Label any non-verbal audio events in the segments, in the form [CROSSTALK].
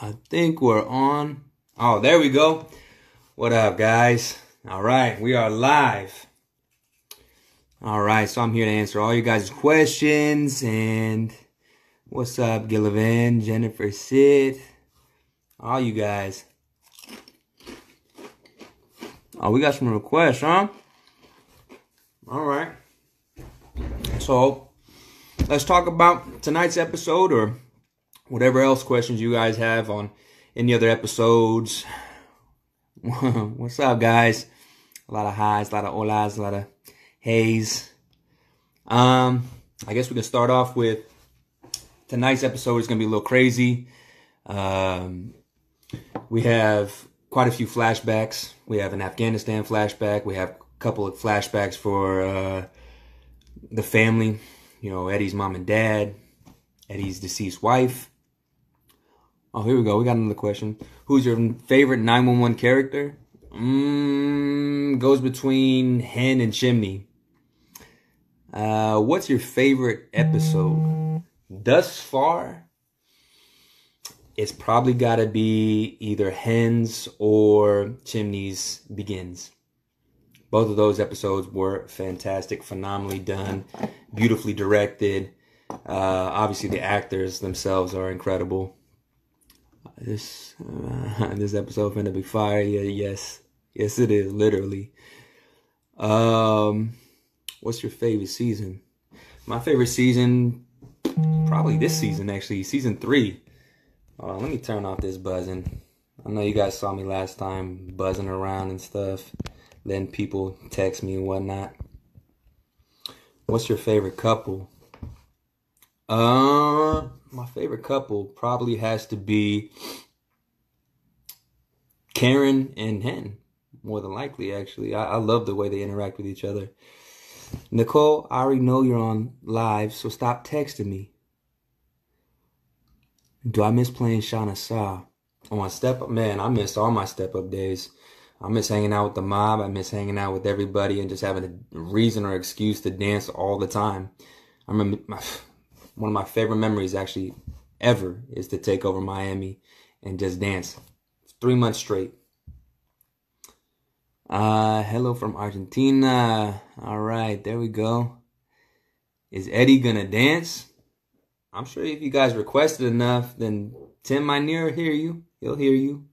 I think we're on. Oh, there we go. What up, guys? All right, we are live. All right, so I'm here to answer all you guys' questions. And what's up, Gillivan, Jennifer, Sid, all you guys. Oh, we got some requests, huh? All right. So let's talk about tonight's episode or whatever else questions you guys have on any other episodes. [LAUGHS] What's up, guys? A lot of highs, a lot of olas, a lot of haze. Um, I guess we can start off with tonight's episode is going to be a little crazy. Um, we have quite a few flashbacks. We have an Afghanistan flashback. We have a couple of flashbacks for uh, the family. You know, Eddie's mom and dad, Eddie's deceased wife. Oh, here we go. We got another question. Who's your favorite 911 character? Mm, goes between Hen and Chimney. Uh, what's your favorite episode? Thus far, it's probably got to be either Hen's or Chimney's Begins. Both of those episodes were fantastic, phenomenally done, beautifully directed. Uh, obviously, the actors themselves are incredible. This uh, [LAUGHS] this episode gonna be fire. Yeah, yes, yes, it is literally. Um, what's your favorite season? My favorite season, probably this season actually, season three. Uh, let me turn off this buzzing. I know you guys saw me last time buzzing around and stuff, letting people text me and whatnot. What's your favorite couple? Uh, my favorite couple probably has to be Karen and Hen. More than likely, actually. I, I love the way they interact with each other. Nicole, I already know you're on live, so stop texting me. Do I miss playing Sean Asa? On step up, man, I miss all my step up days. I miss hanging out with the mob. I miss hanging out with everybody and just having a reason or excuse to dance all the time. I remember my, one of my favorite memories actually ever is to take over Miami and just dance. Three months straight. Uh, hello from Argentina. All right, there we go. Is Eddie gonna dance? I'm sure if you guys requested enough, then Tim Minear hear you. He'll hear you.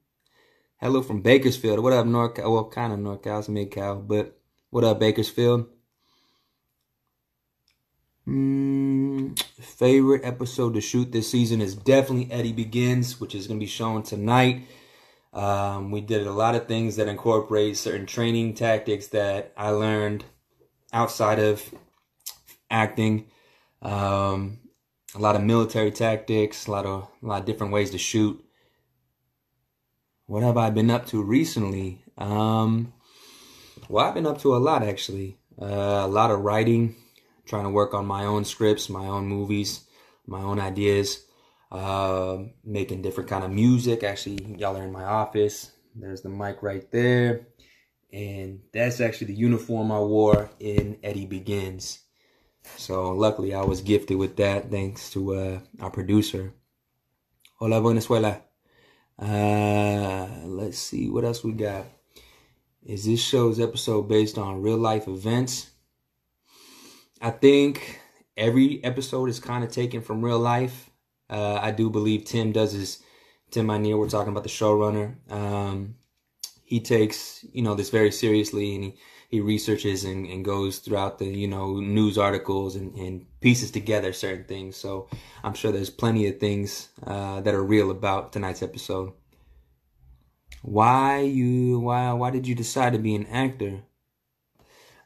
Hello from Bakersfield. What up, NorCal? Well, kind of North it's MidCal, but what up, Bakersfield? Mm, favorite episode to shoot this season is definitely Eddie Begins, which is going to be shown tonight. Um, we did a lot of things that incorporate certain training tactics that I learned outside of acting. Um, a lot of military tactics, a lot of a lot of different ways to shoot. What have I been up to recently? Um, well, I've been up to a lot actually. Uh, a lot of writing, trying to work on my own scripts, my own movies, my own ideas. Uh, making different kind of music. Actually, y'all are in my office. There's the mic right there, and that's actually the uniform I wore in Eddie Begins. So luckily, I was gifted with that thanks to uh, our producer. Hola, Venezuela. Uh, let's see what else we got. Is this show's episode based on real life events? I think every episode is kind of taken from real life. Uh, I do believe Tim does his Tim Minear. We're talking about the showrunner. Um, he takes you know this very seriously, and he he researches and, and goes throughout the you know news articles and, and pieces together certain things. So I'm sure there's plenty of things uh, that are real about tonight's episode. Why you why why did you decide to be an actor?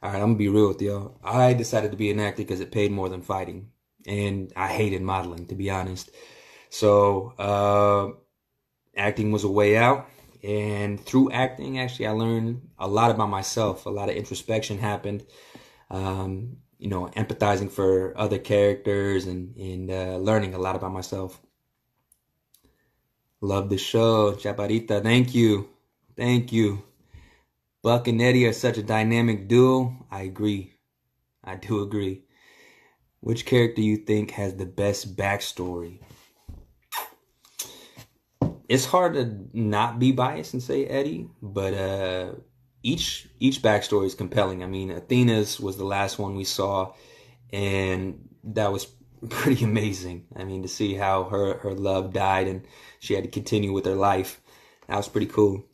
All right, I'm gonna be real with y'all. I decided to be an actor because it paid more than fighting, and I hated modeling to be honest. So uh, acting was a way out. And through acting actually i learned a lot about myself. A lot of introspection happened. Um, you know empathizing for other characters and and uh, learning a lot about myself. Love the show. Chaparita thank you. Thank you buck and eddie are such a dynamic duo i agree i do agree which character you think has the best backstory it's hard to not be biased and say Eddie, but uh, each each backstory is compelling. I mean, Athena's was the last one we saw, and that was [LAUGHS] pretty amazing. I mean, to see how her her love died and she had to continue with her life, that was pretty cool.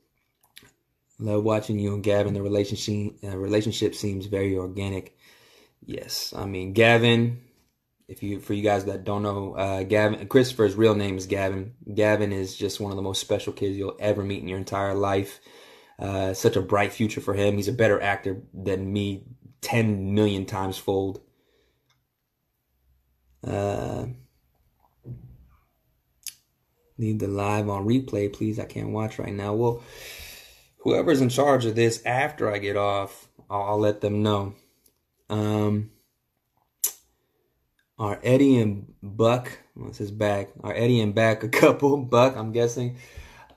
Love watching you and Gavin. The relationship uh, relationship seems very organic. Yes, I mean Gavin. If you for you guys that don't know, uh, Gavin Christopher's real name is Gavin. Gavin is just one of the most special kids you'll ever meet in your entire life. Uh, such a bright future for him. He's a better actor than me, ten million times fold. Uh, leave the live on replay, please. I can't watch right now. Well, whoever's in charge of this after I get off, I'll, I'll let them know. Um, are Eddie and Buck, what's his back? Are Eddie and Back a couple? [LAUGHS] Buck, I'm guessing.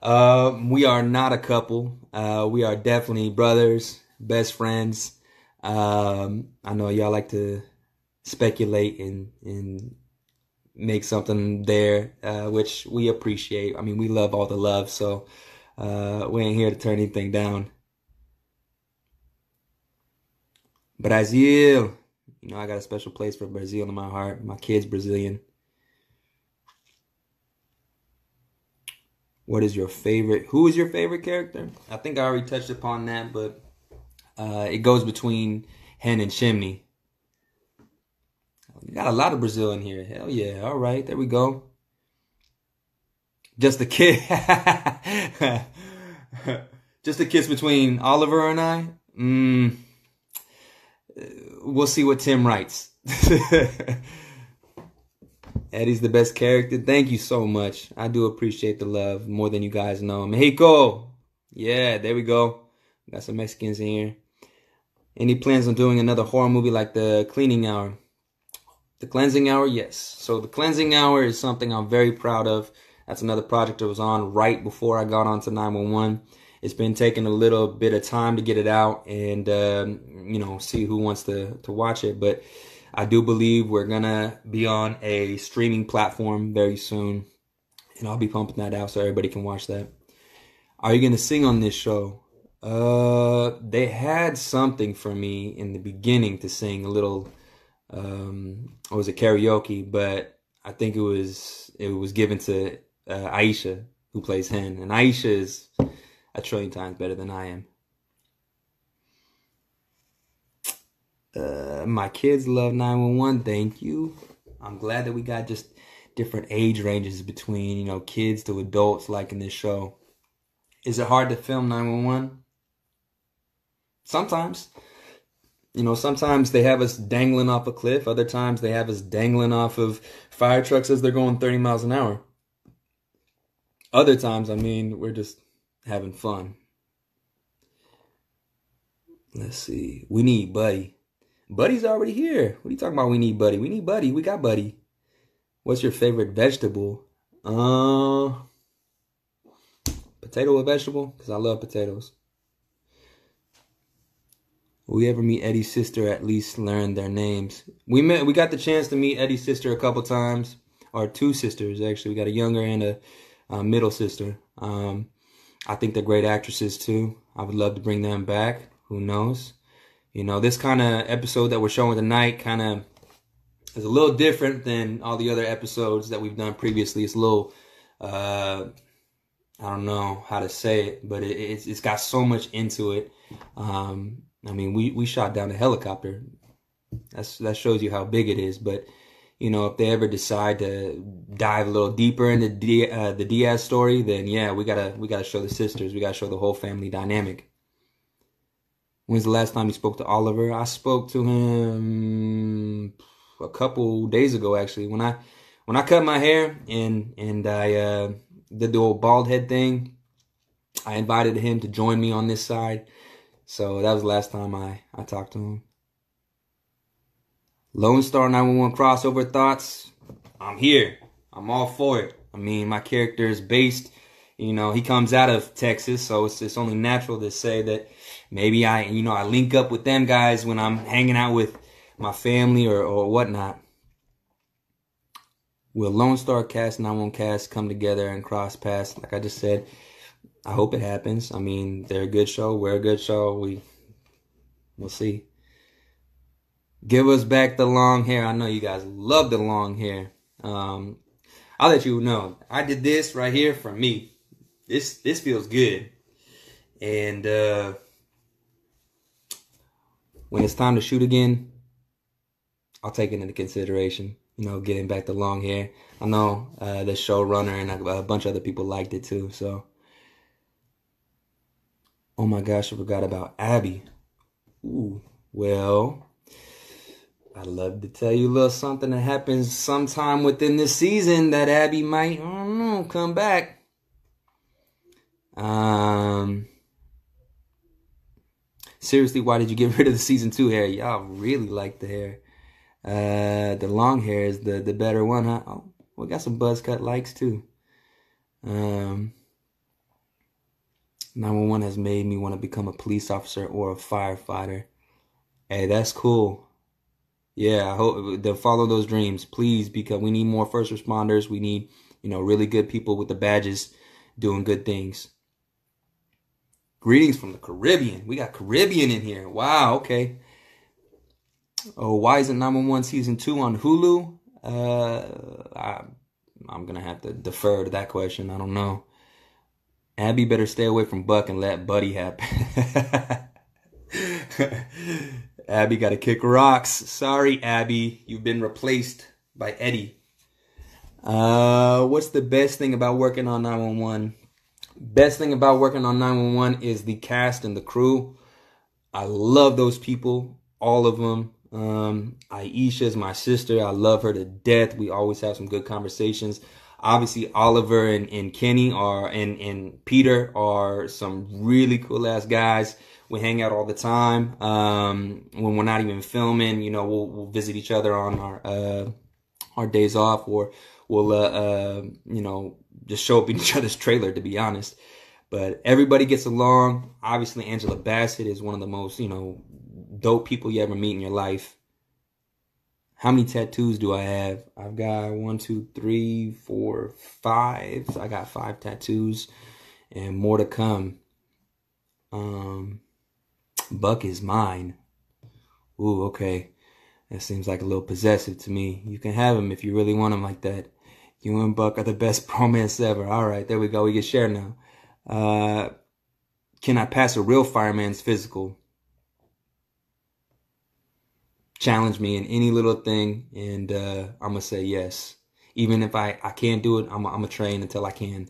Uh, we are not a couple. Uh, we are definitely brothers, best friends. Um, I know y'all like to speculate and and make something there, uh, which we appreciate. I mean, we love all the love, so uh, we ain't here to turn anything down. Brazil, you know, I got a special place for Brazil in my heart. My kid's Brazilian. What is your favorite? Who is your favorite character? I think I already touched upon that, but uh, it goes between Hen and Chimney. got a lot of Brazil in here. Hell yeah. All right. There we go. Just a kid. [LAUGHS] Just a kiss between Oliver and I. Mm, we'll see what Tim writes. [LAUGHS] Eddie's the best character. Thank you so much. I do appreciate the love more than you guys know. Mexico. Yeah, there we go. Got some Mexicans in here. Any plans on doing another horror movie like The Cleaning Hour? The Cleansing Hour, yes. So The Cleansing Hour is something I'm very proud of. That's another project I was on right before I got onto 911. It's been taking a little bit of time to get it out and, um, you know, see who wants to, to watch it. But I do believe we're gonna be on a streaming platform very soon, and I'll be pumping that out so everybody can watch that. Are you gonna sing on this show? Uh, they had something for me in the beginning to sing a little. Um, it was a karaoke, but I think it was it was given to uh, Aisha, who plays Hen, and Aisha is a trillion times better than I am. Uh, my kids love 911. Thank you. I'm glad that we got just different age ranges between, you know, kids to adults like in this show. Is it hard to film 911? Sometimes. You know, sometimes they have us dangling off a cliff. Other times they have us dangling off of fire trucks as they're going 30 miles an hour. Other times, I mean, we're just having fun. Let's see. We need Buddy. Buddy's already here. What are you talking about? We need Buddy. We need Buddy. We got Buddy. What's your favorite vegetable? Uh, potato or vegetable? Because I love potatoes. Will we ever meet Eddie's sister? At least learn their names. We met. We got the chance to meet Eddie's sister a couple times, or two sisters actually. We got a younger and a, a middle sister. Um, I think they're great actresses too. I would love to bring them back. Who knows? You know, this kind of episode that we're showing tonight kind of is a little different than all the other episodes that we've done previously. It's a little, uh, I don't know how to say it, but it, it's, it's got so much into it. Um, I mean, we, we shot down a helicopter. That's, that shows you how big it is. But, you know, if they ever decide to dive a little deeper into D, uh, the Diaz story, then yeah, we gotta, we gotta show the sisters. We gotta show the whole family dynamic. When's the last time you spoke to Oliver? I spoke to him a couple days ago, actually. When I when I cut my hair and and I uh, did the old bald head thing, I invited him to join me on this side. So that was the last time I I talked to him. Lone Star 911 crossover thoughts. I'm here. I'm all for it. I mean, my character is based. You know, he comes out of Texas, so it's it's only natural to say that maybe I, you know, I link up with them guys when I'm hanging out with my family or, or whatnot. will Lone Star Cast and 91 Cast come together and cross paths? Like I just said, I hope it happens. I mean, they're a good show. We're a good show. We we'll see. Give us back the long hair. I know you guys love the long hair. Um, I'll let you know. I did this right here for me. This this feels good. And uh when it's time to shoot again, I'll take it into consideration. You know, getting back the long hair. I know uh, the showrunner and a, a bunch of other people liked it too. So, oh my gosh, I forgot about Abby. Ooh, well, I'd love to tell you a little something that happens sometime within this season that Abby might, I don't know, come back. Um, seriously, why did you get [LAUGHS] rid of the season two hair? Y'all really like the hair. Uh, the long hair is the the better one, huh? Oh, we got some buzz cut likes too. Um, 911 has made me want to become a police officer or a firefighter. Hey, that's cool. Yeah, I hope to follow those dreams, please, because we need more first responders. We need, you know, really good people with the badges doing good things. Greetings from the Caribbean. We got Caribbean in here. Wow, okay. Oh, why isn't 911 season two on Hulu? Uh, I, I'm gonna have to defer to that question. I don't know. Abby better stay away from Buck and let Buddy happen. [LAUGHS] Abby got to kick rocks. Sorry, Abby, you've been replaced by Eddie. Uh, what's the best thing about working on 911? Best thing about working on 911 is the cast and the crew. I love those people, all of them. Um, Aisha is my sister. I love her to death. We always have some good conversations. Obviously, Oliver and, and Kenny are and, and Peter are some really cool ass guys. We hang out all the time. Um, when we're not even filming, you know, we'll, we'll visit each other on our uh, our days off, or we'll uh, uh, you know just show up in [LAUGHS] each other's trailer. To be honest, but everybody gets along. Obviously, Angela Bassett is one of the most you know dope people you ever meet in your life. How many tattoos do I have? I've got one, two, three, four, five. I got five tattoos and more to come. Um, Buck is mine. Ooh, okay. That seems like a little possessive to me. You can have him if you really want him like that. You and Buck are the best [LAUGHS] bromance ever. All right, there we go. We get share now. Uh, can I pass a real fireman's physical? challenge me in any little thing and uh, i'm gonna say yes even if i i can't do it i'm, I'm gonna train until i can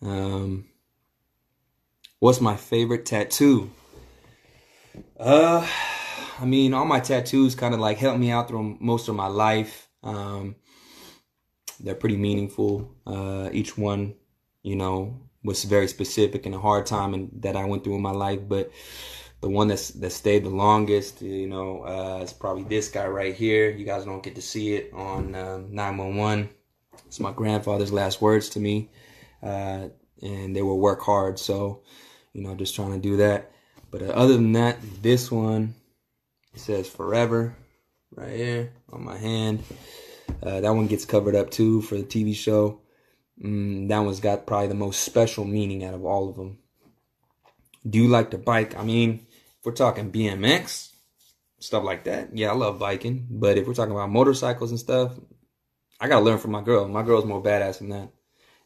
um what's my favorite tattoo uh i mean all my tattoos kind of like helped me out through most of my life um they're pretty meaningful uh each one you know was very specific and a hard time and that i went through in my life but the one that's that stayed the longest, you know, uh, it's probably this guy right here. You guys don't get to see it on um, 911. It's my grandfather's last words to me, uh, and they were work hard. So, you know, just trying to do that. But uh, other than that, this one it says forever right here on my hand. Uh, that one gets covered up too for the TV show. Mm, that one's got probably the most special meaning out of all of them. Do you like to bike? I mean, if we're talking BMX, stuff like that, yeah, I love biking. But if we're talking about motorcycles and stuff, I gotta learn from my girl. My girl's more badass than that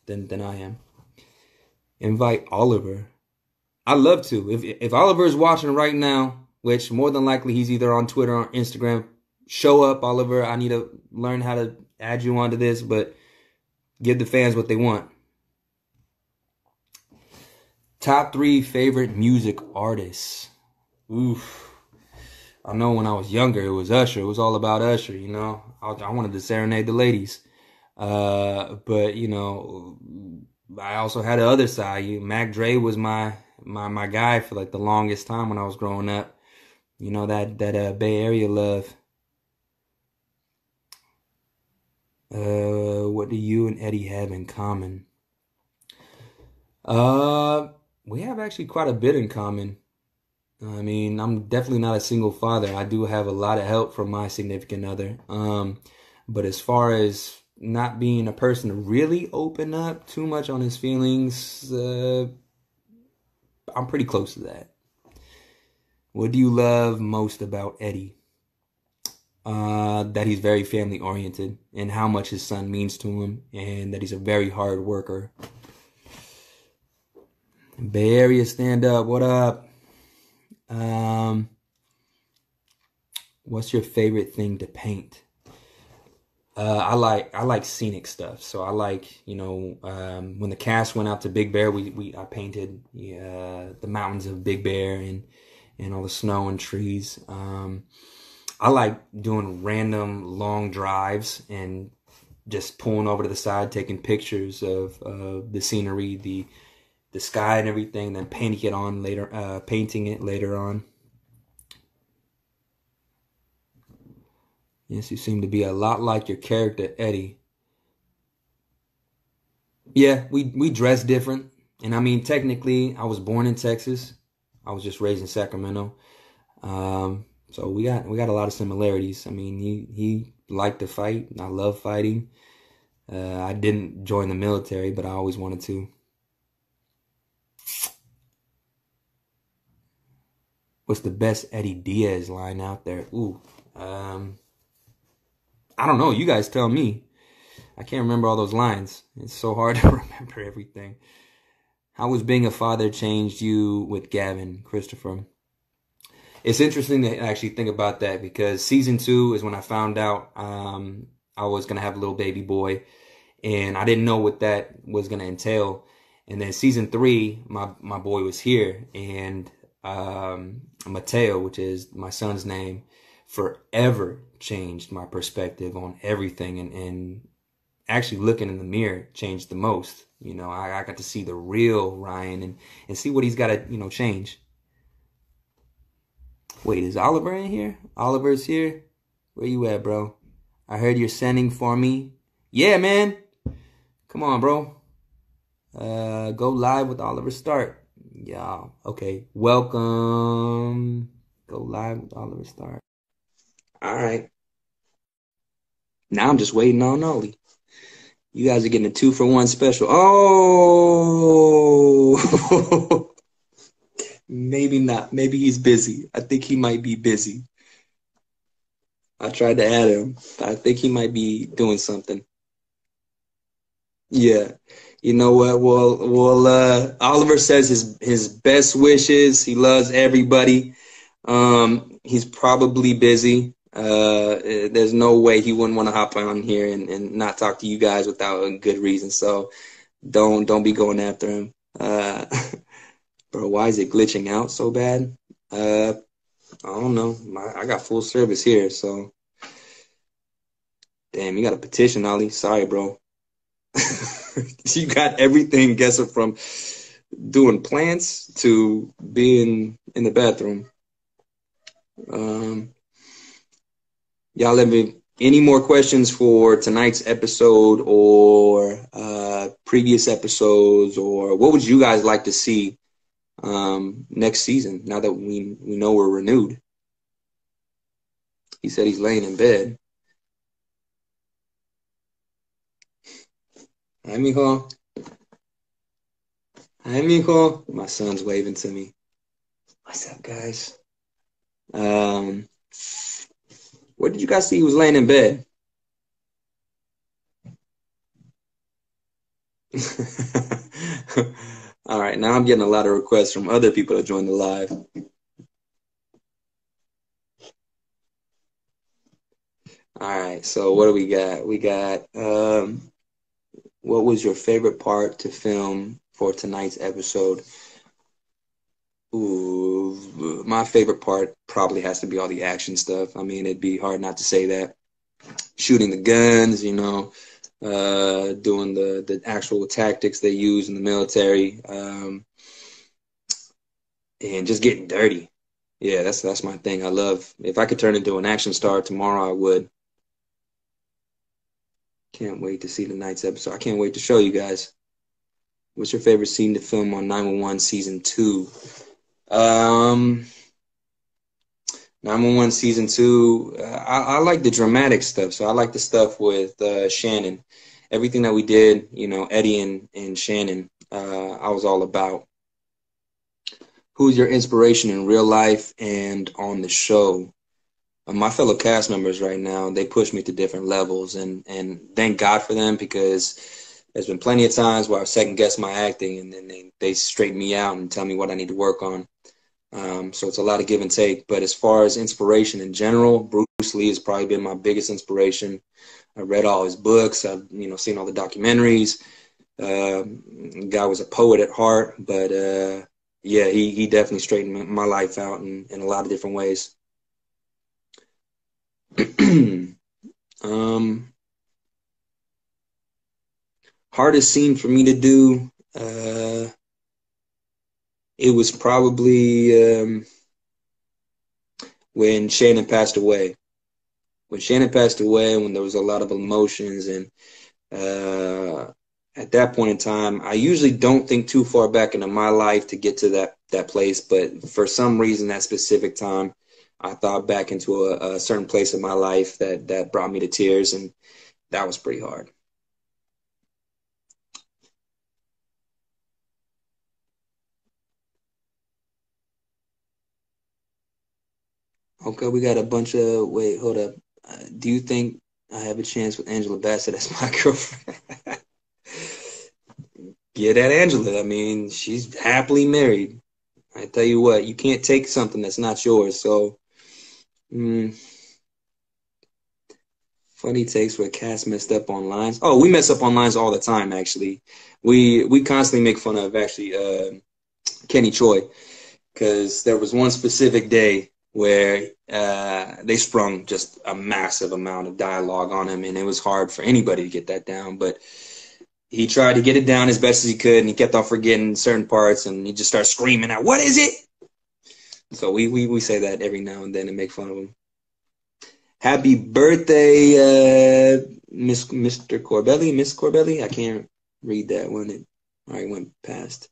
than than I am. Invite Oliver. I love to. If if Oliver is watching right now, which more than likely he's either on Twitter or Instagram, show up, Oliver. I need to learn how to add you onto this, but give the fans what they want. Top three favorite music artists. Oof. I know when I was younger, it was Usher. It was all about Usher, you know. I, I wanted to serenade the ladies. Uh, but you know, I also had the other side. You, Mac Dre was my my my guy for like the longest time when I was growing up. You know that that uh, Bay Area love. Uh, what do you and Eddie have in common? Uh, we have actually quite a bit in common. I mean, I'm definitely not a single father. I do have a lot of help from my significant other. Um, but as far as not being a person to really open up too much on his feelings. Uh, I'm pretty close to that. What do you love most about Eddie? Uh, that he's very family oriented and how much his son means to him, and that he's a very hard worker. Bay Area stand up. What up? Um, what's your favorite thing to paint? Uh, I like I like scenic stuff. So I like you know um, when the cast went out to Big Bear, we, we I painted uh, the mountains of Big Bear and and all the snow and trees. Um, I like doing random long drives and just pulling over to the side, taking pictures of uh, the scenery, the the sky and everything, then painting it on later, uh, painting it later on. Yes, you seem to be a lot like your character, Eddie. Yeah, we, we dress different. And I mean, technically, I was born in Texas. I was just raised in Sacramento. Um, so we got we got a lot of similarities. I mean, he he liked to fight. I love fighting. Uh, I didn't join the military, but I always wanted to. What's the best Eddie Diaz line out there? Ooh, um, I don't know. You guys tell me. I can't remember all those lines. It's so hard [LAUGHS] to remember everything. How was being a father changed you with Gavin, Christopher? It's interesting to actually think about that because season two is when I found out um, I was going to have a little baby boy. And I didn't know what that was going to entail. And then season three, my, my boy was here. And um, Mateo, which is my son's name, forever changed my perspective on everything and, and actually looking in the mirror changed the most. You know, I, I got to see the real Ryan and, and see what he's got to, you know, change. Wait, is Oliver in here? Oliver's here? Where you at, bro? I heard you're sending for me. Yeah, man. Come on, bro. Uh, go live with Oliver Stark. Yeah. Okay. Welcome. Go live with Oliver Stark. All right. Now I'm just waiting on Ollie. You guys are getting a two for one special. Oh, [LAUGHS] maybe not. Maybe he's busy. I think he might be busy. I tried to add him. I think he might be doing something. Yeah. You know what? Well, well, uh, Oliver says his his best wishes. He loves everybody. Um, he's probably busy. Uh, there's no way he wouldn't want to hop on here and, and not talk to you guys without a good reason. So don't don't be going after him. Uh, [LAUGHS] bro, why is it glitching out so bad? Uh, I don't know. My, I got full service here, so damn, you got a petition, Ollie. Sorry, bro. [LAUGHS] you got everything guessing from doing plants to being in the bathroom. Um, y'all have any more questions for tonight's episode or uh, previous episodes, or what would you guys like to see um, next season? Now that we we know we're renewed, he said he's laying in bed. Hi, mijo. Hi, mijo. My son's waving to me. What's up, guys? Um, what did you guys see? He was laying in bed. [LAUGHS] All right, now I'm getting a lot of requests from other people to join the live. All right, so what do we got? We got um, what was your favorite part to film for tonight's episode? Ooh, my favorite part probably has to be all the action stuff. I mean, it'd be hard not to say that. Shooting the guns, you know, uh, doing the the actual tactics they use in the military, um, and just getting dirty. Yeah, that's that's my thing. I love. If I could turn into an action star tomorrow, I would. Can't wait to see the night's episode. I can't wait to show you guys. What's your favorite scene to film on 911 season two? Um, 911 season two. Uh, I, I, like the dramatic stuff, so I like the stuff with uh, Shannon. Everything that we did, you know, Eddie and, and Shannon, uh, I was all about. Who's your inspiration in real life and on the show? Uh, my fellow cast members right now, they push me to different levels, and and thank God for them because there's been plenty of times where I've second guessed my acting, and then they they straighten me out and tell me what I need to work on. Um, so it's a lot of give and take. But as far as inspiration in general, Bruce Lee has probably been my biggest inspiration. I read all his books. I've you know seen all the documentaries. Uh, guy was a poet at heart, but uh, yeah, he he definitely straightened my life out in, in a lot of different ways. [CLEARS THROAT] um, hardest scene for me to do. Uh, it was probably um, when Shannon passed away. When Shannon passed away, when there was a lot of emotions, and uh, at that point in time, I usually don't think too far back into my life to get to that that place. But for some reason, that specific time, I thought back into a, a certain place in my life that that brought me to tears, and that was pretty hard. Okay, we got a bunch of. Wait, hold up. Uh, do you think I have a chance with Angela Bassett as my [LAUGHS] girlfriend? Get at Angela. I mean, she's happily married. I tell you what, you can't take something that's not yours. So, mm, funny takes where cast messed up on lines. Oh, we mess up on lines all the time. Actually, we we constantly make fun of actually uh, Kenny Choi because there was one specific day where uh, they sprung just a massive amount of dialogue on him, and it was hard for anybody to get that down. But he tried to get it down as best as he could, and he kept on forgetting certain parts, and he just started screaming out, "What is it?" So we we we say that every now and then and make fun of him. Happy birthday, uh, Miss Mr. Corbelli, Miss Corbelli. I can't read that one. it already went past.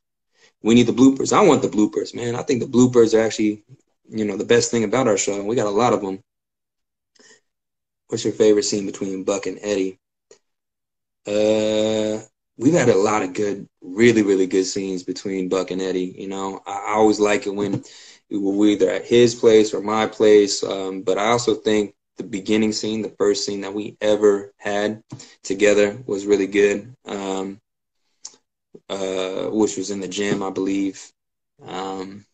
We need the bloopers. I want the bloopers, man. I think the bloopers are actually you know, the best thing about our show. We got a lot of them. What's your favorite scene between Buck and Eddie? Uh, we've had a lot of good, really, really good scenes between Buck and Eddie. You know, I, always like it when we were either at his place or my place. Um, but I also think the beginning scene, the first scene that we ever had together, was really good. Um, uh, which was in the gym, I believe. Um,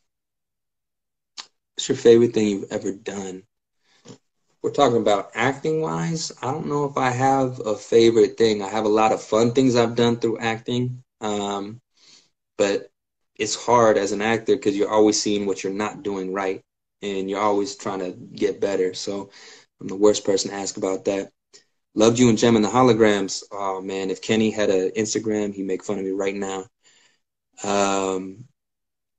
What's your favorite thing you've ever done? We're talking about acting wise. I don't know if I have a favorite thing. I have a lot of fun things I've done through acting. Um, but it's hard as an actor because you're always seeing what you're not doing right and you're always trying to get better. So I'm the worst person to ask about that. Loved you and Jem and the holograms. Oh man, if Kenny had an Instagram, he'd make fun of me right now. Um,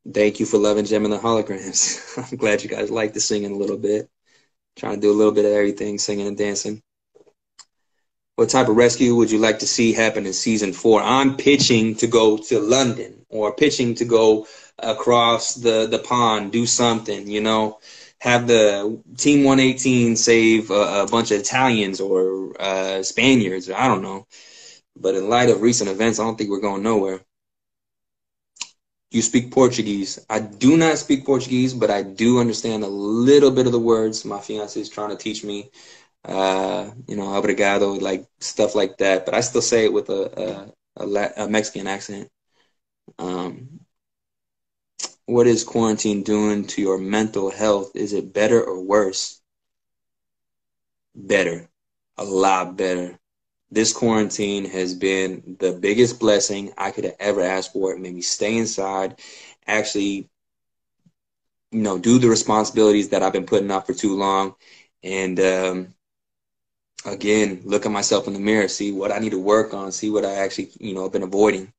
Thank you for loving Jem and the Holograms. [LAUGHS] I'm glad you guys like the singing a little bit. Trying to do a little bit of everything, singing and dancing. What type of rescue would you like to see happen in season four? I'm pitching to go to London or pitching to go across the, the pond, do something, you know, have the Team 118 save a, a bunch of Italians or uh, Spaniards, or I don't know. But in light of recent events, I don't think we're going nowhere you speak Portuguese. I do not speak Portuguese, but I do understand a little bit of the words. My fiance is trying to teach me, uh, you know, obrigado, like stuff like that. But I still say it with a a, a, a Mexican accent. Um, what is quarantine doing to your mental health? Is it better or worse? Better, a lot better this quarantine has been the biggest blessing I could have ever asked for. It made me stay inside, actually, you know, do the responsibilities that I've been putting off for too long. And um, again, look at myself in the mirror, see what I need to work on, see what I actually, you know, have been avoiding.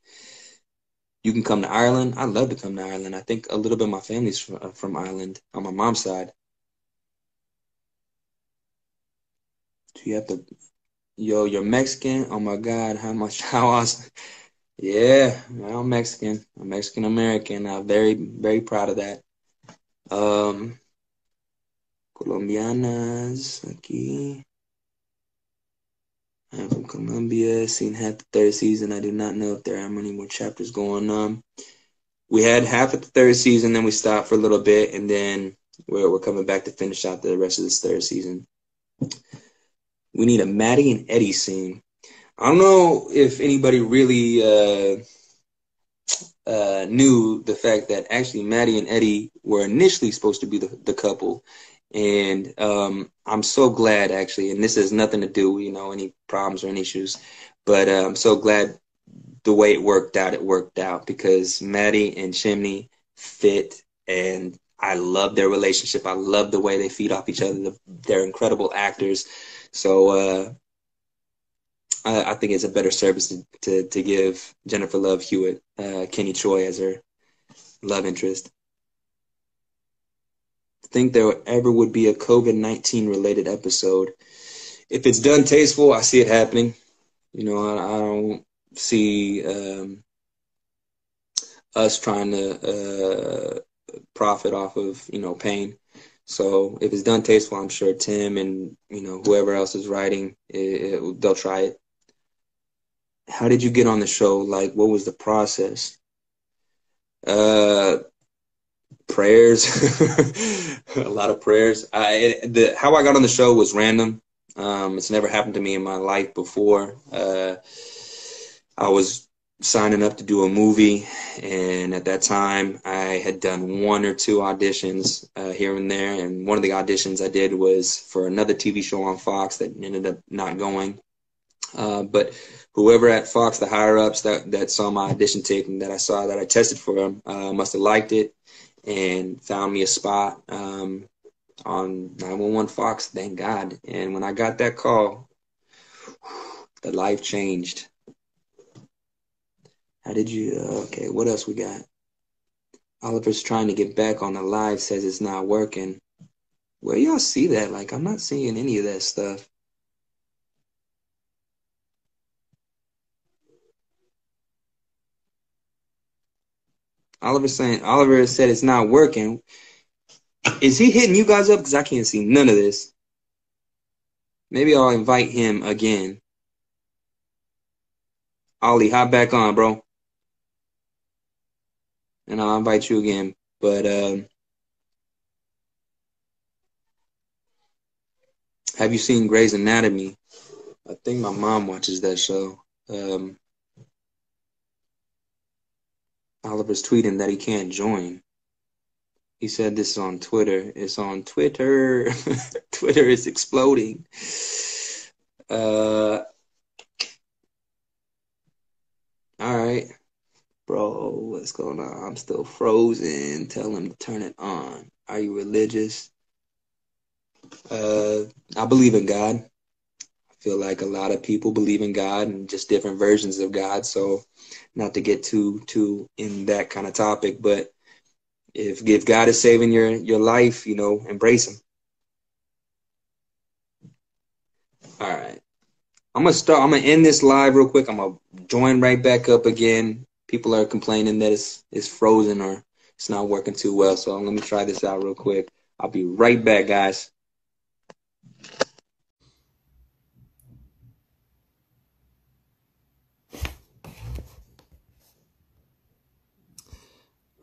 You can come to Ireland. I'd love to come to Ireland. I think a little bit of my family's from, from Ireland on my mom's side. Do you have to Yo, you're Mexican? Oh my God, how much [LAUGHS] how awesome. Yeah, I'm Mexican. I'm Mexican American. I'm very, very proud of that. Um, Colombianas aquí. I'm from Colombia. Seen half the third season. I do not know if there are many more chapters going on. We had half of the third season, then we stopped for a little bit, and then we're, we're coming back to finish out the rest of this third season. We need a Maddie and Eddie scene. I don't know if anybody really uh, uh, knew the fact that actually Maddie and Eddie were initially supposed to be the, the couple. And um, I'm so glad, actually, and this has nothing to do, you know, any problems or any issues, but uh, I'm so glad the way it worked out, it worked out because Maddie and Chimney fit, and I love their relationship. I love the way they feed off each other. They're incredible actors. So uh, I, I, think it's a better service to, to, to give Jennifer Love Hewitt, uh, Kenny Choi as her love interest. Think there ever would be a COVID 19 related episode. If it's done tasteful, I see it happening. You know, I, I don't see um, us trying to uh, profit off of, you know, pain. So if it's done tasteful, I'm sure Tim and you know whoever else is writing, it, it, they'll try it how did you get on the show? Like, what was the process? Uh, prayers, [LAUGHS] a lot of prayers. I the how I got on the show was random. Um, it's never happened to me in my life before. Uh, I was signing up to do a movie, and at that time, I had done one or two auditions uh, here and there. And one of the auditions I did was for another TV show on Fox that ended up not going. Uh, but whoever at Fox, the higher ups that, that saw my audition tape and that I saw that I tested for them, uh, must have liked it and found me a spot um, on 911 Fox. Thank God. And when I got that call, the life changed. How did you? Uh, okay, what else we got? Oliver's trying to get back on the live, says it's not working. Where y'all see that? Like, I'm not seeing any of that stuff. Oliver saying Oliver said it's not working. Is he hitting you guys up? Because I can't see none of this. Maybe I'll invite him again. Ollie, hop back on, bro. And I'll invite you again. But um, have you seen Grey's Anatomy? I think my mom watches that show. Um, Oliver's tweeting that he can't join. He said this is on Twitter. It's on Twitter. [LAUGHS] Twitter is exploding. Uh, all right, bro, what's going on? I'm still frozen. Tell him to turn it on. Are you religious? Uh, I believe in God I feel like a lot of people believe in God and just different versions of God. So, not to get too too in that kind of topic, but if if God is saving your your life, you know, embrace Him. All right, I'm gonna start. I'm gonna end this live real quick. I'm gonna join right back up again. People are complaining that it's it's frozen or it's not working too well. So let me try this out real quick. I'll be right back, guys.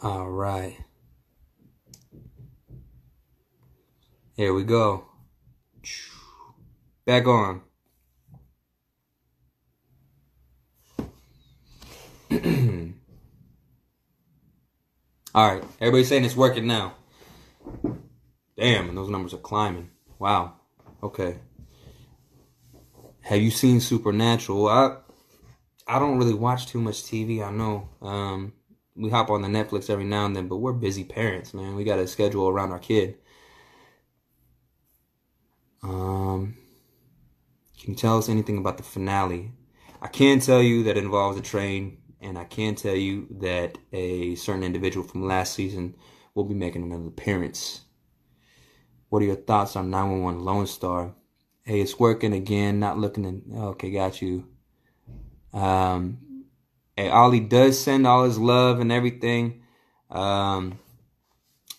All right. Here we go. Back on. All right. Everybody's saying it's working now. Damn, and those numbers are climbing. Wow. Okay. Have you seen Supernatural? I I don't really watch too much TV. I know. Um, we hop on the Netflix every now and then, but we're busy parents, man. We got to schedule around our kid. Um, can you tell us anything about the finale? I can tell you that it involves a train, and I can tell you that a certain individual from last season will be making another appearance. What are your thoughts on 911 Lone Star? Hey, it's working again. Not looking in. Okay, got you. Um, Hey, Ollie does send all his love and everything. Um,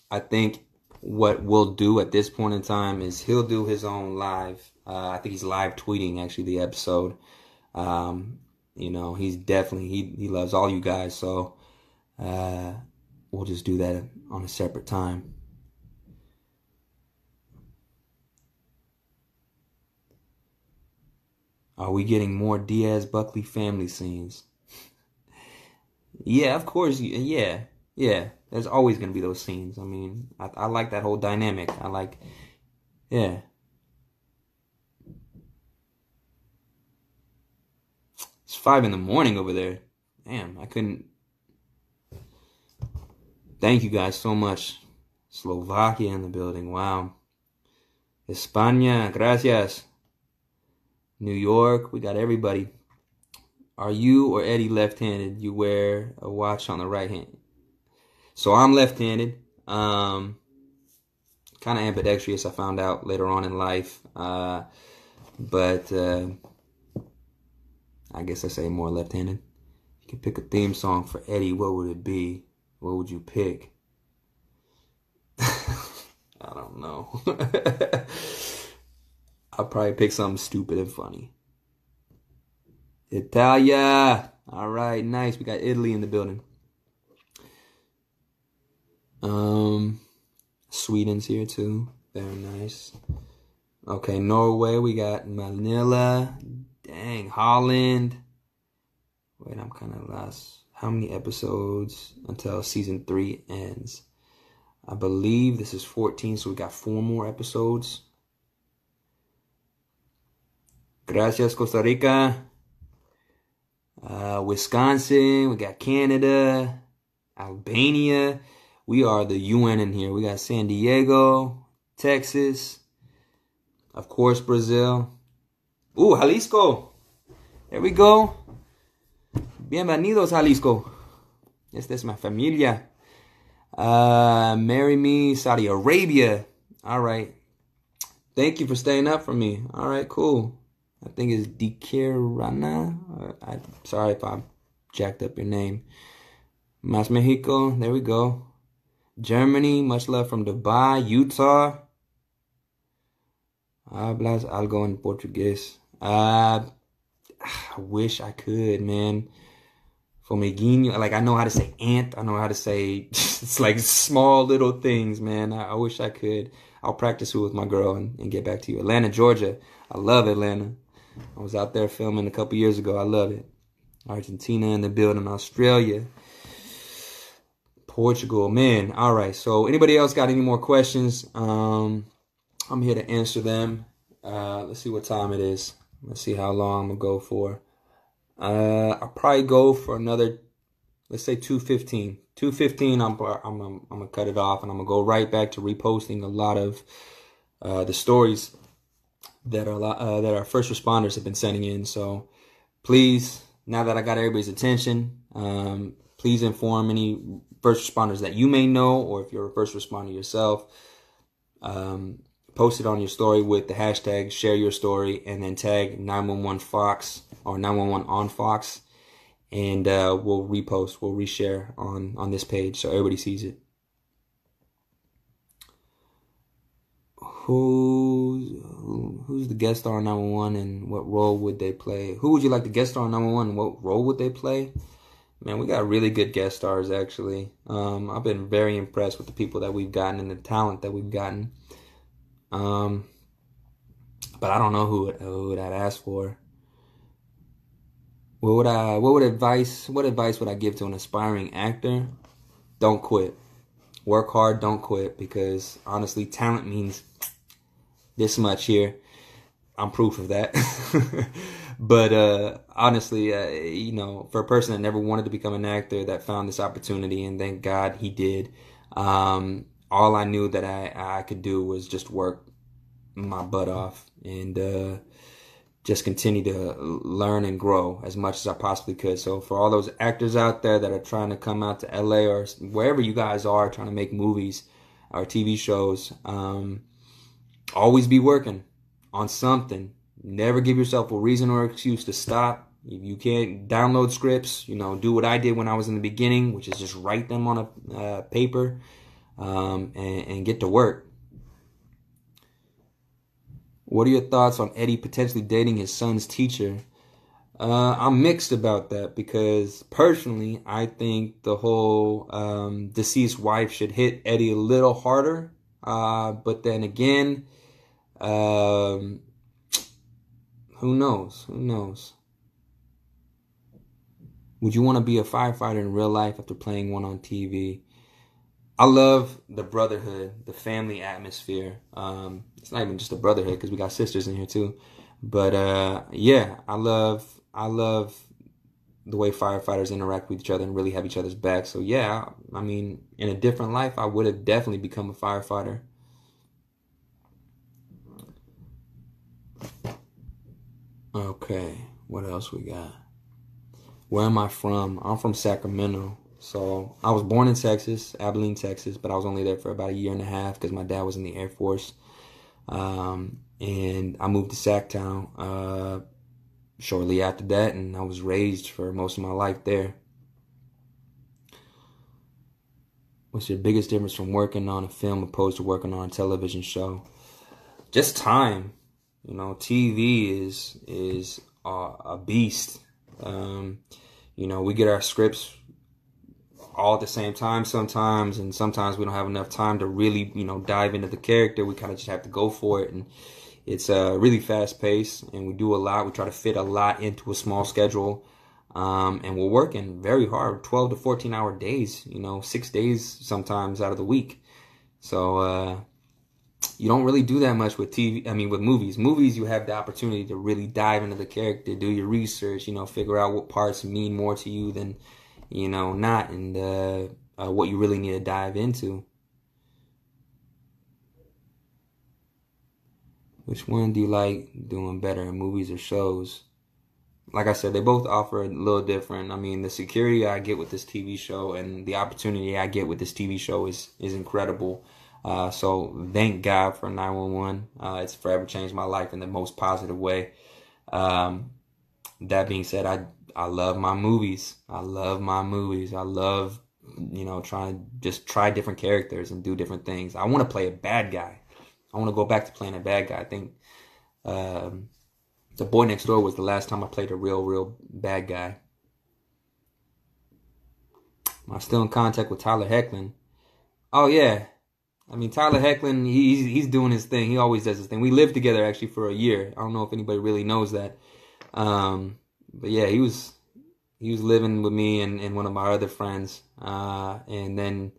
I think what we'll do at this point in time is he'll do his own live. Uh, I think he's live tweeting actually the episode. Um, you know, he's definitely he he loves all you guys, so uh, we'll just do that on a separate time. Are we getting more Diaz Buckley family scenes? [LAUGHS] yeah, of course. Yeah, yeah. There's always gonna be those scenes. I mean, I, I like that whole dynamic. I like, yeah. It's five in the morning over there. Damn, I couldn't. Thank you guys so much. Slovakia in the building. Wow. España, gracias. New York, we got everybody. Are you or Eddie left-handed? You wear a watch on the right hand. So I'm left-handed. Um, kind of ambidextrous. I found out later on in life, uh, but uh, I guess I say more left-handed. You can pick a theme song for Eddie. What would it be? What would you pick? [LAUGHS] I don't know. [LAUGHS] I'll probably pick something stupid and funny. Italia. All right, nice. We got Italy in the building. Um, Sweden's here too. Very nice. Okay, Norway. We got Manila. Dang, Holland. Wait, I'm kind of lost. How many episodes until season three ends? I believe this is 14, so we got four more episodes. Gracias, Costa Rica. Uh, Wisconsin. We got Canada. Albania. We are the UN in here. We got San Diego, Texas. Of course, Brazil. Ooh, Jalisco. There we go. Bienvenidos, Jalisco. Esta es mi familia. Uh, marry me, Saudi Arabia. All right. Thank you for staying up for me. All right, cool. I think it's Dikirana. I'm sorry if I jacked up your name. Mas Mexico, there we go. Germany, much love from Dubai, Utah. Hablas algo en portugués. Uh, I wish I could, man. Formiguinho, like I know how to say ant. I know how to say [LAUGHS] it's like small little things, man. I, I wish I could. I'll practice it with my girl and, and, get back to you. Atlanta, Georgia. I love Atlanta. I was out there filming a couple years ago. I love it. Argentina in the building, Australia, Portugal. Man, all right. So, anybody else got any more questions? Um, I'm here to answer them. Uh, let's see what time it is. Let's see how long I'm gonna go for. Uh, I'll probably go for another, let's say 215. 215. I'm I'm I'm, I'm gonna cut it off and I'm gonna go right back to reposting a lot of uh, the stories that are uh, that our first responders have been sending in. So please, now that I got everybody's attention, um, please inform any first responders that you may know, or if you're a first responder yourself, um, post it on your story with the hashtag share your story and then tag 911 Fox or 911 on Fox, and uh, we'll repost, we'll reshare on on this page so everybody sees it. who's who's the guest star on number one and what role would they play? Who would you like the guest star on number one and what role would they play? Man, we got really good guest stars actually. Um, I've been very impressed with the people that we've gotten and the talent that we've gotten. Um, but I don't know who who would I'd ask for. What would I? What would advice? What advice would I give to an aspiring actor? Don't quit. Work hard. Don't quit because honestly, talent means this much here. I'm proof of that. [LAUGHS] but uh, honestly, uh, you know, for a person that never wanted to become an actor, that found this opportunity, and thank God he did. Um, all I knew that I, I could do was just work my butt off and uh, just continue to learn and grow as much as I possibly could. So for all those actors out there that are trying to come out to LA or wherever you guys are trying to make movies or TV shows, um, always be working on something. Never give yourself a reason or excuse to stop. If you can't download scripts, you know, do what I did when I was in the beginning, which is just write them on a uh, paper. Um, and, and get to work. What are your thoughts on Eddie potentially dating his son's teacher? Uh, I'm mixed about that because personally, I think the whole um, deceased wife should hit Eddie a little harder. Uh, but then again, um, who knows? Who knows? Would you want to be a firefighter in real life after playing one on TV? I love the brotherhood, the family atmosphere. Um, it's not even just a brotherhood because we got sisters in here too. But uh, yeah, I love I love the way firefighters interact with each other and really have each other's back. So yeah, I mean, in a different life, I would have definitely become a firefighter. Okay, what else we got? Where am I from? I'm from Sacramento. So I was born in Texas, Abilene, Texas, but I was only there for about a year and a half because my dad was in the Air Force. Um, and I moved to Sacktown uh, shortly after that, and I was raised for most of my life there. What's your biggest difference from working on a film opposed to working on a television show? Just time. You know, TV is is a, a beast. Um, you know, we get our scripts all at the same time sometimes, and sometimes we don't have enough time to really, you know, dive into the character. We kind of just have to go for it, and it's uh, really fast paced, and we do a lot. We try to fit a lot into a small schedule, um, and we're working very hard, twelve to fourteen hour days. You know, six days sometimes out of the week. So uh, you don't really do that much with TV. I mean, with movies. Movies, you have the opportunity to really dive into the character, do your research, you know, figure out what parts mean more to you than, you know, not, and uh, uh, what you really need to dive into. Which one do you like doing better movies or shows? Like I said, they both offer a little different. I mean, the security I get with this TV show and the opportunity I get with this TV show is is incredible. Uh, so thank God for 911. Uh, it's forever changed my life in the most positive way. Um, that being said, I I love my movies. I love my movies. I love you know trying to just try different characters and do different things. I want to play a bad guy. I want to go back to playing a bad guy. I think um, the boy next door was the last time I played a real, real bad guy. Am I still in contact with Tyler Hoechlin? Oh yeah, I mean, Tyler Hoechlin, he's he's doing his thing. He always does his thing. We lived together actually for a year. I don't know if anybody really knows that. Um, but yeah, he was he was living with me and, and one of my other friends. Uh, and then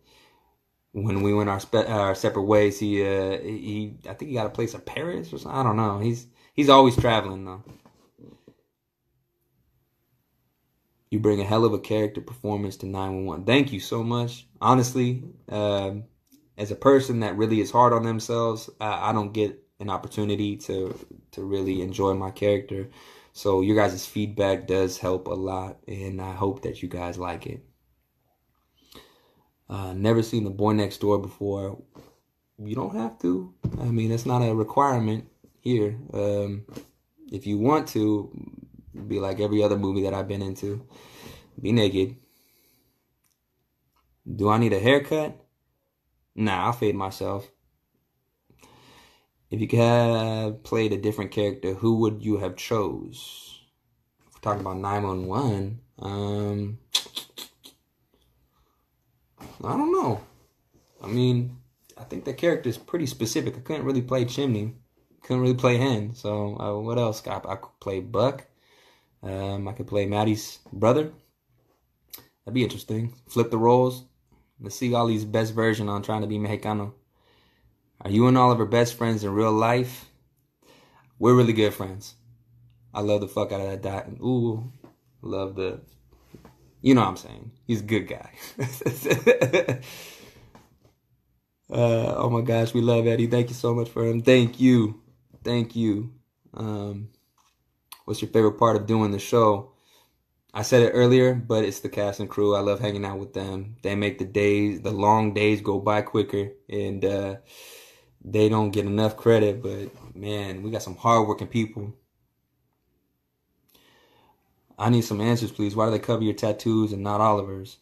when we went our spe- our separate ways, he uh, he I think he got a place in Paris or something. I don't know. He's he's always traveling though. You bring a hell of a character performance to 911. Thank you so much. Honestly, um, as a person that really is hard on themselves, I, I don't get an opportunity to to really enjoy my character. So your guys' feedback does help a lot, and I hope that you guys like it. Uh, never seen the boy next door before. You don't have to. I mean, it's not a requirement here. Um, if you want to, be like every other movie that I've been into, be naked. Do I need a haircut? Nah, I'll fade myself. If you could have played a different character, who would you have chose? If we're talking about 911, um, I don't know. I mean, I think the character is pretty specific. I couldn't really play Chimney. Couldn't really play Hen. So uh, what else? I, I could play Buck. Um, I could play Maddie's brother. That'd be interesting. Flip the roles. Let's see Ollie's best version on trying to be Mexicano. Are you and Oliver best friends in real life? We're really good friends. I love the fuck out of that dot. And ooh, love the. You know what I'm saying? He's a good guy. [LAUGHS] uh, oh my gosh, we love Eddie. Thank you so much for him. Thank you. Thank you. Um, what's your favorite part of doing the show? I said it earlier, but it's the cast and crew. I love hanging out with them. They make the days, the long days go by quicker, and uh, they don't get enough credit. But man, we got some hardworking people. I need some answers, please. Why do they cover your tattoos and not Oliver's?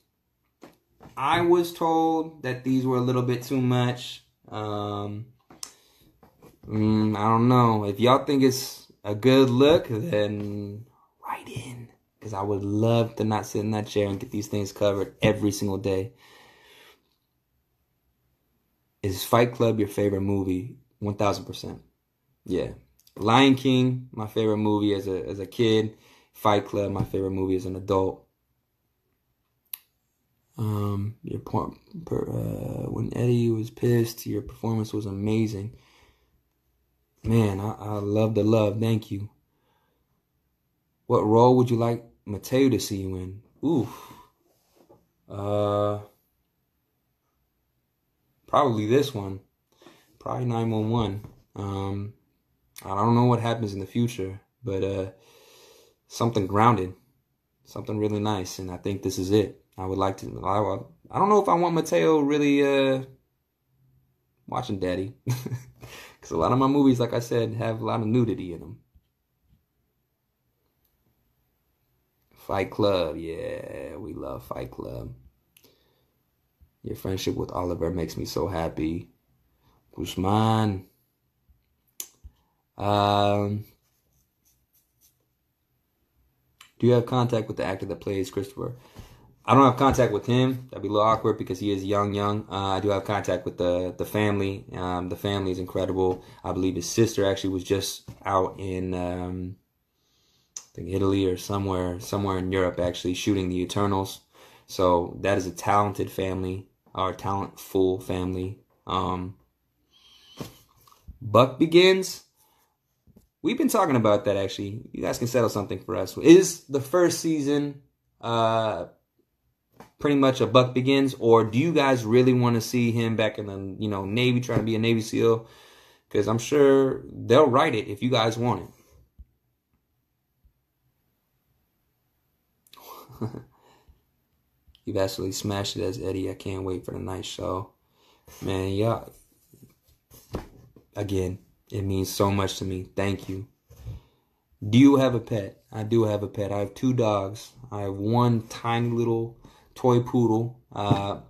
I was told that these were a little bit too much. Um, mm, I don't know. If y'all think it's a good look, then write in. Because I would love to not sit in that chair and get these things covered every single day. Is Fight Club your favorite movie? 1000%. Yeah. Lion King, my favorite movie as a, as a kid. Fight Club, my favorite movie as an adult. Um, your point, uh, when Eddie was pissed, your performance was amazing. Man, I, I love the love. Thank you. What role would you like Mateo to see you in? Oof. Uh, probably this one. Probably 911. Um, I don't know what happens in the future, but uh, something grounded, something really nice, and I think this is it. I would like to. I, I don't know if I want Mateo really uh, watching Daddy, [LAUGHS] because a lot of my movies, like I said, have a lot of nudity in them. Fight Club, yeah, we love Fight Club. Your friendship with Oliver makes me so happy. Guzman. Um, do you have contact with the actor that plays Christopher? I don't have contact with him. That'd be a little awkward because he is young, young. Uh, I do have contact with the the family. Um, the family is incredible. I believe his sister actually was just out in um, I think Italy or somewhere, somewhere in Europe, actually shooting the Eternals. So that is a talented family, or talentful family. Um, Buck begins. We've been talking about that actually. You guys can settle something for us. Is the first season uh pretty much a buck begins or do you guys really want to see him back in the you know navy trying to be a navy seal because i'm sure they'll write it if you guys want it [LAUGHS] you've absolutely smashed it as eddie. I can't wait for the night show. Man yeah again it means so much to me. Thank you. Do you have a pet? I do have a pet. I have two dogs. I have one tiny little toy poodle, uh,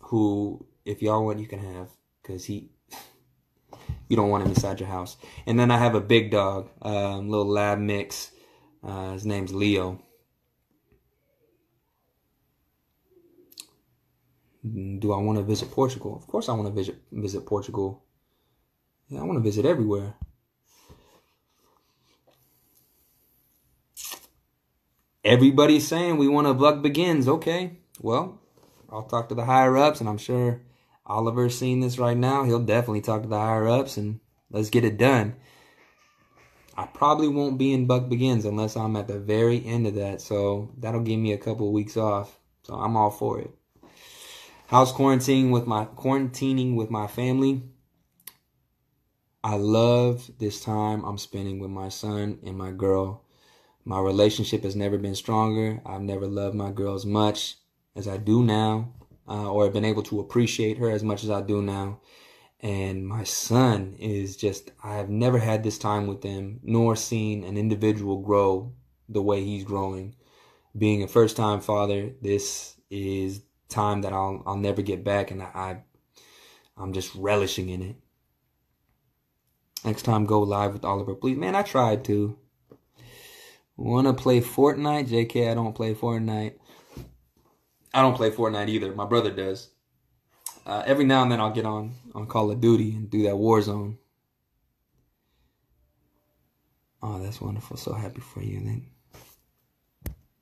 who if y'all want you can have, cause he, [LAUGHS] you don't want him inside your house. And then I have a big dog, um, little lab mix. Uh, his name's Leo. Do I want to visit Portugal? Of course, I want to visit visit Portugal. Yeah, I want to visit everywhere. Everybody's saying we want a Buck Begins. Okay, well, I'll talk to the higher ups, and I'm sure Oliver's seeing this right now. He'll definitely talk to the higher ups, and let's get it done. I probably won't be in Buck Begins unless I'm at the very end of that, so that'll give me a couple weeks off. So I'm all for it. How's quarantining with my quarantining with my family? I love this time I'm spending with my son and my girl. My relationship has never been stronger. I've never loved my girl as much as I do now, uh, or been able to appreciate her as much as I do now. And my son is just, I have never had this time with him, nor seen an individual grow the way he's growing. Being a first time father, this is time that I'll, I'll never get back. And I, I'm just relishing in it. Next time, go live with Oliver, please. Man, I tried to. Want to play Fortnite? JK, I don't play Fortnite. I don't play Fortnite either. My brother does. Uh, every now and then I'll get on on Call of Duty and do that Warzone. Oh, that's wonderful. So happy for you then.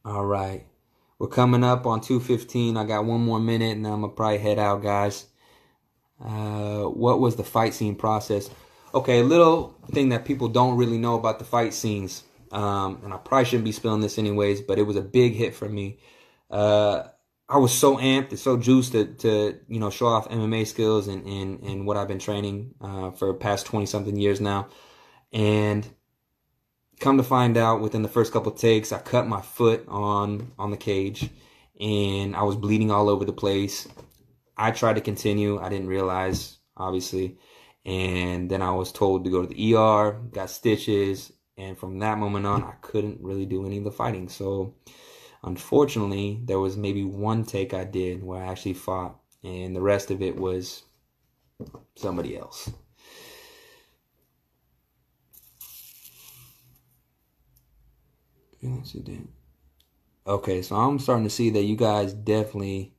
All right. We're coming up on 215. I got one more minute and I'm going to probably head out, guys. Uh, what was the fight scene process? Okay, a little thing that people don't really know about the fight scenes. Um, and I probably shouldn't be spilling this anyways, but it was a big hit for me. Uh, I was so amped and so juiced to, to you know show off MMA skills and and, and what I've been training uh, for past twenty something years now, and come to find out within the first couple takes, I cut my foot on on the cage, and I was bleeding all over the place. I tried to continue. I didn't realize obviously, and then I was told to go to the ER, got stitches, and from that moment on, I couldn't really do any of the fighting. So Unfortunately, there was maybe one take I did where I actually fought, and the rest of it was somebody else. Okay, so I'm starting to see that you guys definitely,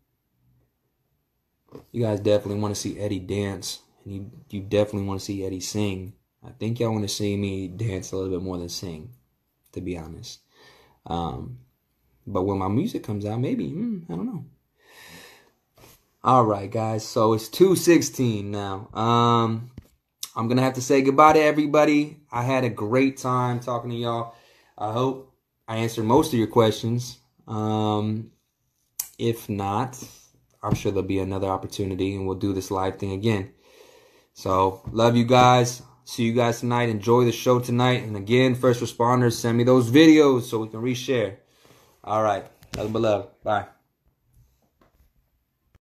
you guys definitely want to see Eddie dance, and you you definitely want to see Eddie sing. I think y'all want to see me dance a little bit more than sing, to be honest. Um, but when my music comes out, maybe mm, I don't know. All right, guys. So it's two sixteen now. Um, I'm gonna have to say goodbye to everybody. I had a great time talking to y'all. I hope I answered most of your questions. Um, if not, I'm sure there'll be another opportunity, and we'll do this live thing again. So love you guys. See you guys tonight. Enjoy the show tonight. And again, first responders, send me those videos so we can reshare. All right. Nothing but love. Bye.